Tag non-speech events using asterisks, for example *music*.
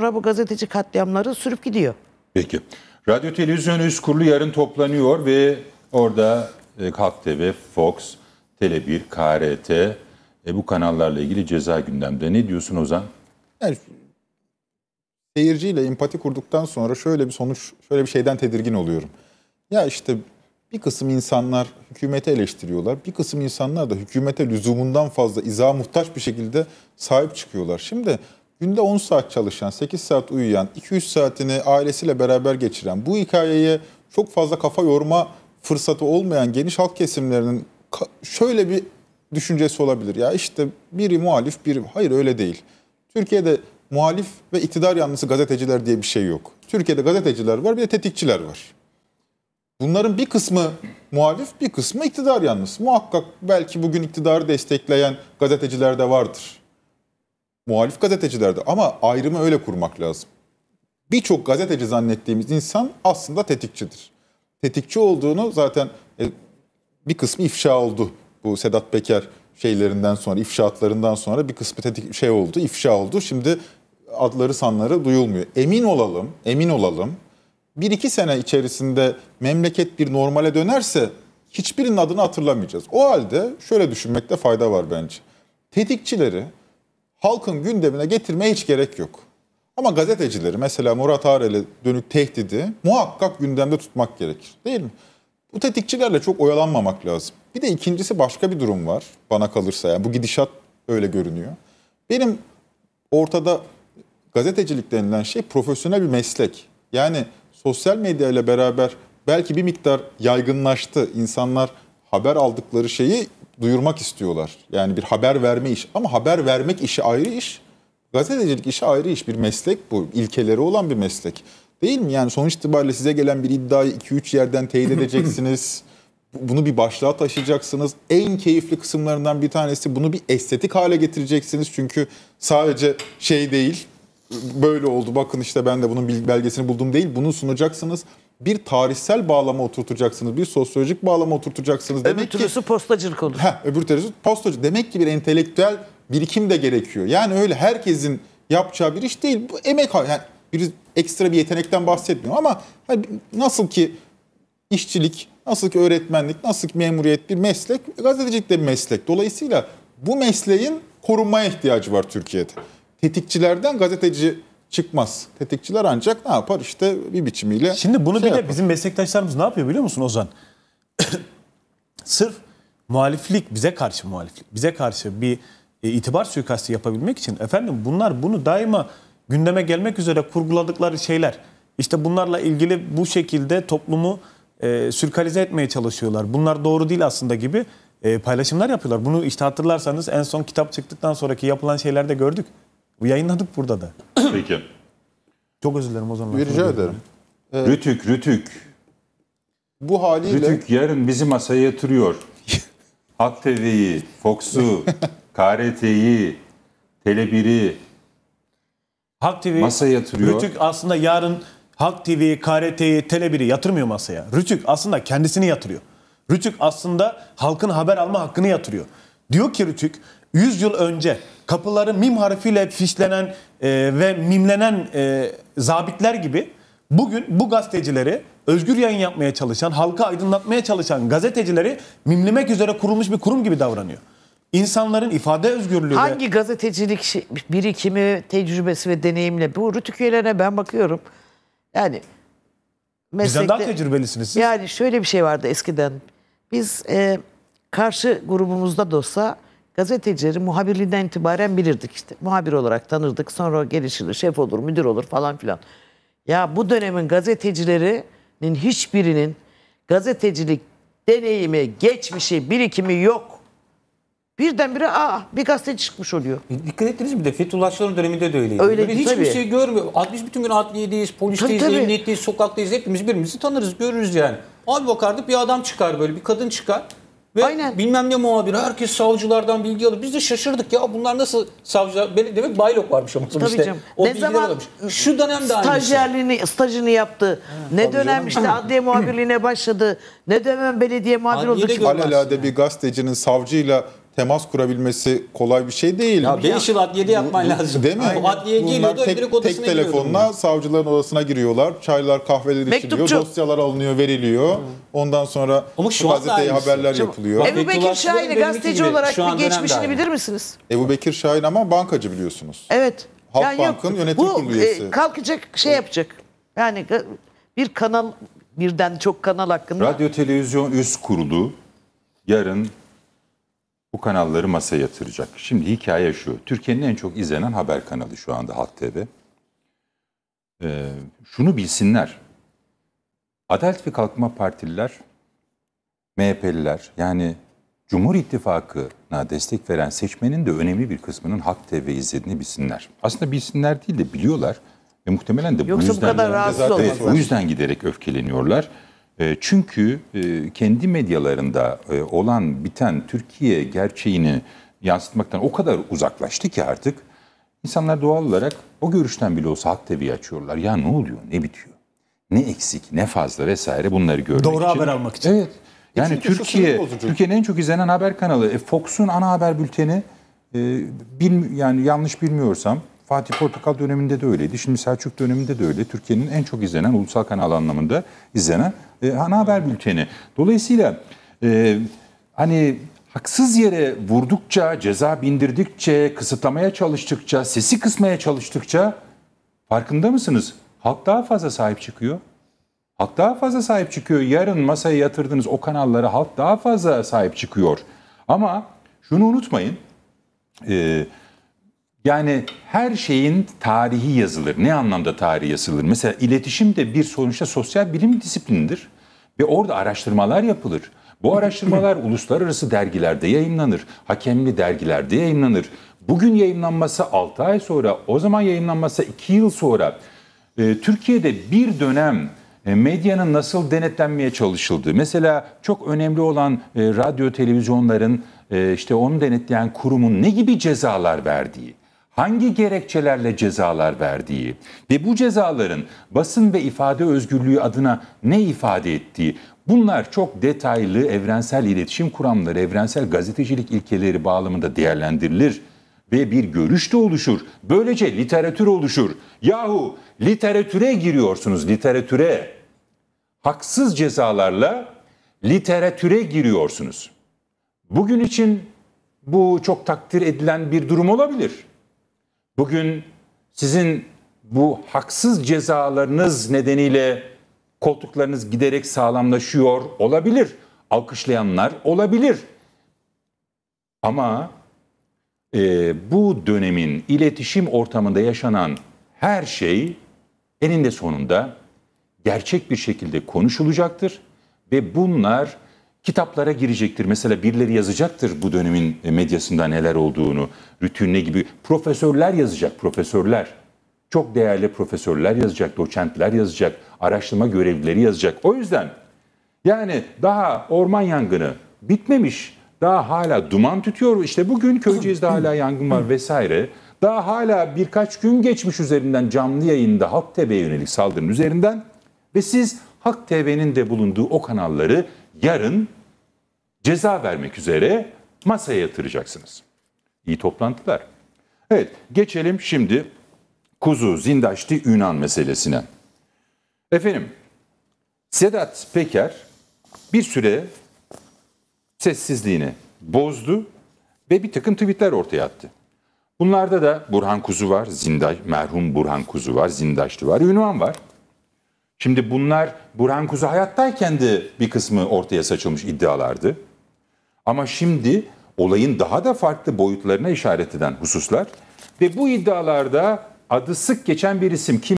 Sonra bu gazeteci katliamları sürüp gidiyor. Peki. Radyo Televizyon Üst Kurulu yarın toplanıyor ve orada e, Halk TV, Fox, Tele1, KRT e, bu kanallarla ilgili ceza gündemde. Ne diyorsun Ozan? Yani seyirciyle empati kurduktan sonra şöyle bir sonuç, şöyle bir şeyden tedirgin oluyorum. Ya işte bir kısım insanlar hükümeti eleştiriyorlar. Bir kısım insanlar da hükümete lüzumundan fazla izaha muhtaç bir şekilde sahip çıkıyorlar. Şimdi günde 10 saat çalışan, 8 saat uyuyan, 2-3 saatini ailesiyle beraber geçiren, bu hikayeye çok fazla kafa yorma fırsatı olmayan geniş halk kesimlerinin şöyle bir düşüncesi olabilir. Ya işte biri muhalif, biri hayır öyle değil. Türkiye'de muhalif ve iktidar yanlısı gazeteciler diye bir şey yok. Türkiye'de gazeteciler var bir de tetikçiler var. Bunların bir kısmı muhalif, bir kısmı iktidar yanlısı. Muhakkak belki bugün iktidarı destekleyen gazeteciler de vardır. Muhalif gazeteciler de ama ayrımı öyle kurmak lazım. Birçok gazeteci zannettiğimiz insan aslında tetikçidir. Tetikçi olduğunu zaten e, bir kısmı ifşa oldu. Bu Sedat Peker şeylerinden sonra, ifşaatlarından sonra bir kısmı tetik şey oldu, ifşa oldu. Şimdi adları sanları duyulmuyor. Emin olalım, emin olalım. Bir iki sene içerisinde memleket bir normale dönerse hiçbirinin adını hatırlamayacağız. O halde şöyle düşünmekte fayda var bence. Tetikçileri halkın gündemine getirmeye hiç gerek yok. Ama gazetecileri mesela Murat Arel'e dönük tehdidi muhakkak gündemde tutmak gerekir. Değil mi? Bu tetikçilerle çok oyalanmamak lazım. Bir de ikincisi başka bir durum var bana kalırsa. Yani bu gidişat öyle görünüyor. Benim ortada gazetecilik denilen şey profesyonel bir meslek. Yani sosyal medya ile beraber belki bir miktar yaygınlaştı. İnsanlar haber aldıkları şeyi duyurmak istiyorlar. Yani bir haber verme iş. Ama haber vermek işi ayrı iş. Gazetecilik işi ayrı iş. Bir meslek bu. İlkeleri olan bir meslek. Değil mi? Yani sonuç itibariyle size gelen bir iddiayı 2-3 yerden teyit *laughs* edeceksiniz. bunu bir başlığa taşıyacaksınız. En keyifli kısımlarından bir tanesi bunu bir estetik hale getireceksiniz. Çünkü sadece şey değil, böyle oldu bakın işte ben de bunun belgesini buldum değil. Bunu sunacaksınız. Bir tarihsel bağlama oturtacaksınız. Bir sosyolojik bağlama oturtacaksınız. Öbür Demek türlüsü ki, postacılık olur. Heh, öbür türlüsü postacı. Demek ki bir entelektüel birikim de gerekiyor. Yani öyle herkesin yapacağı bir iş değil. Bu emek yani bir ekstra bir yetenekten bahsetmiyorum ama hani nasıl ki işçilik, nasıl ki öğretmenlik, nasıl ki memuriyet bir meslek, gazetecilik de bir meslek. Dolayısıyla bu mesleğin korunmaya ihtiyacı var Türkiye'de. Tetikçilerden gazeteci çıkmaz. Tetikçiler ancak ne yapar işte bir biçimiyle Şimdi bunu şey bile yapar. bizim meslektaşlarımız ne yapıyor biliyor musun Ozan? *coughs* Sırf muhaliflik, bize karşı muhaliflik, bize karşı bir e, itibar suikastı yapabilmek için efendim bunlar bunu daima gündeme gelmek üzere kurguladıkları şeyler. İşte bunlarla ilgili bu şekilde toplumu e, sürkalize etmeye çalışıyorlar. Bunlar doğru değil aslında gibi e, paylaşımlar yapıyorlar. Bunu işte hatırlarsanız en son kitap çıktıktan sonraki yapılan şeylerde gördük. Bu yayınladık burada da. Peki. Çok özür dilerim o zaman. Rica ederim. Ee, rütük, Rütük. Bu haliyle... Rütük yarın bizi masaya yatırıyor. *laughs* Halk TV'yi, Fox'u, KRT'yi, Tele1'i Halk TV masaya yatırıyor. Rütük aslında yarın Halk TV, KRT'yi, Tele1'i yatırmıyor masaya. Rütük aslında kendisini yatırıyor. Rütük aslında halkın haber alma hakkını yatırıyor. Diyor ki Rütük 100 yıl önce kapıları mim harfiyle fişlenen e, ve mimlenen e, zabitler gibi bugün bu gazetecileri özgür yayın yapmaya çalışan, halka aydınlatmaya çalışan gazetecileri mimlemek üzere kurulmuş bir kurum gibi davranıyor. İnsanların ifade özgürlüğü Hangi gazetecilik birikimi, tecrübesi ve deneyimle bu rütük üyelerine ben bakıyorum. Yani meslekte, Bizden daha tecrübelisiniz siz. Yani şöyle bir şey vardı eskiden. Biz e, karşı grubumuzda da olsa gazetecileri muhabirliğinden itibaren bilirdik işte. Muhabir olarak tanırdık. Sonra gelişir, şef olur, müdür olur falan filan. Ya bu dönemin gazetecilerinin hiçbirinin gazetecilik deneyimi, geçmişi, birikimi yok. Birdenbire aa bir gazeteci çıkmış oluyor. E, dikkat ettiniz mi de Fethullahçıların döneminde de öyleydi. Öyle Böyle hiçbir şey görmüyor. Biz bütün gün adliyedeyiz, polisteyiz, tabii, tabii. emniyetteyiz, sokaktayız. Hepimiz birbirimizi tanırız, görürüz yani. Abi bakardık bir adam çıkar böyle, bir kadın çıkar. Ve Aynen. bilmem ne muhabiri herkes savcılardan bilgi alır. Biz de şaşırdık ya bunlar nasıl savcılar? Demek baylok varmış ama Tabii işte. Canım. O ne zaman almış. Şu dönemde stajyerliğini, stajını yaptı. Ha, ne dönem canım. işte *laughs* adliye muhabirliğine başladı. Ne dönem belediye muhabiri oldu. Alelade bir gazetecinin savcıyla temas kurabilmesi kolay bir şey değil. Ya 5 yıl adliyede yapman lazım. Değil mi? O adliyeye geliyordu tek, odasına tek telefonla savcıların odasına giriyorlar. Çaylar, kahveler Mektupçu. içiliyor. Dosyalar alınıyor, veriliyor. Ondan sonra Ama şu gazeteye haberler Şimdi- yapılıyor. Ebu Bekir Şahin'i gazeteci gibi. olarak bir geçmişini bilir misiniz? Ebu Bekir Şahin ama bankacı biliyorsunuz. Evet. Halkbank'ın yönetim bu, kurulu üyesi. e, kalkacak şey yapacak. Yani bir kanal birden çok kanal hakkında Radyo Televizyon Üst Kurulu yarın bu kanalları masaya yatıracak. Şimdi hikaye şu. Türkiye'nin en çok izlenen haber kanalı şu anda Halk TV. Ee, şunu bilsinler. Adalet ve Kalkınma Partililer, MHP'liler yani Cumhur İttifakı'na destek veren seçmenin de önemli bir kısmının Halk TV izlediğini bilsinler. Aslında bilsinler değil de biliyorlar. Ve muhtemelen de Yoksa bu bu yüzden... kadar rahatsız Zaten olmazlar. o yüzden giderek öfkeleniyorlar. E, Çünkü e, kendi medyalarında e, olan biten Türkiye gerçeğini yansıtmaktan o kadar uzaklaştı ki artık insanlar doğal olarak o görüşten bile olsa Halk TV'yi açıyorlar. Ya ne oluyor, ne bitiyor, ne eksik, ne fazla vesaire bunları görmek Doğru için. haber almak için. Evet. Yani şu Türkiye. Türkiye'nin en çok izlenen haber kanalı. E, Fox'un ana haber bülteni e, bil, yani yanlış bilmiyorsam Fatih Portakal döneminde de öyleydi. Şimdi Selçuk döneminde de öyle. Türkiye'nin en çok izlenen ulusal kanal anlamında izlenen e, ana haber bülteni. Dolayısıyla e, hani haksız yere vurdukça, ceza bindirdikçe, kısıtlamaya çalıştıkça, sesi kısmaya çalıştıkça farkında mısınız? Halk daha fazla sahip çıkıyor. Halk daha fazla sahip çıkıyor. Yarın masaya yatırdığınız o kanallara halk daha fazla sahip çıkıyor. Ama şunu unutmayın. e, yani her şeyin tarihi yazılır. Ne anlamda tarihi yazılır? Mesela iletişim de bir sonuçta sosyal bilim disiplinidir. Ve orada araştırmalar yapılır. Bu araştırmalar *clears throat* uluslararası dergilerde yayınlanır. Hakemli dergilerde yayınlanır. Bugün yayınlanması 6 ay sonra, o zaman yayınlanması 2 yıl sonra e, Türkiye'de bir dönem e, medyanın nasıl denetlenmeye çalışıldığı, mesela çok önemli olan e, radyo, televizyonların e, işte onu denetleyen kurumun ne gibi cezalar verdiği, hangi gerekçelerle cezalar verdiği ve bu cezaların basın ve ifade özgürlüğü adına ne ifade ettiği bunlar çok detaylı evrensel iletişim kuramları, evrensel gazetecilik ilkeleri bağlamında değerlendirilir ve bir görüş de oluşur. Böylece literatür oluşur. Yahu literatüre giriyorsunuz, literatüre. Haksız cezalarla literatüre giriyorsunuz. Bugün için bu çok takdir edilen bir durum olabilir. Bugün sizin bu haksız cezalarınız nedeniyle koltuklarınız giderek sağlamlaşıyor olabilir. Alkışlayanlar olabilir. Ama e, bu dönemin iletişim ortamında yaşanan her şey eninde sonunda gerçek bir şekilde konuşulacaktır ve bunlar kitaplara girecektir. Mesela birileri yazacaktır bu dönemin medyasında neler olduğunu, rütün ne gibi. Profesörler yazacak, profesörler. Çok değerli profesörler yazacak, doçentler yazacak, araştırma görevlileri yazacak. O yüzden yani daha orman yangını bitmemiş, daha hala duman tütüyor. İşte bugün Köyceğiz'de *laughs* hala yangın var vesaire. Daha hala birkaç gün geçmiş üzerinden canlı yayında Halk TV'ye yönelik saldırının üzerinden ve siz Halk TV'nin de bulunduğu o kanalları yarın ceza vermek üzere masaya yatıracaksınız. İyi toplantılar. Evet geçelim şimdi Kuzu Zindaşti Yunan meselesine. Efendim Sedat Peker bir süre sessizliğini bozdu ve bir takım tweetler ortaya attı. Bunlarda da Burhan Kuzu var, Zindaş, merhum Burhan Kuzu var, Zindaşlı var, Ünvan var. Şimdi bunlar Burhan Kuzu hayattayken de bir kısmı ortaya saçılmış iddialardı. Ama şimdi olayın daha da farklı boyutlarına işaret eden hususlar ve bu iddialarda adı sık geçen bir isim kim?